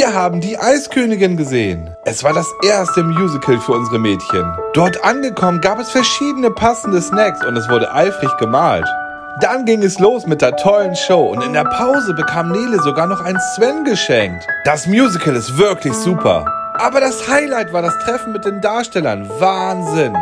Wir haben die Eiskönigin gesehen. Es war das erste Musical für unsere Mädchen. Dort angekommen gab es verschiedene passende Snacks und es wurde eifrig gemalt. Dann ging es los mit der tollen Show und in der Pause bekam Nele sogar noch ein Sven geschenkt. Das Musical ist wirklich super. Aber das Highlight war das Treffen mit den Darstellern. Wahnsinn.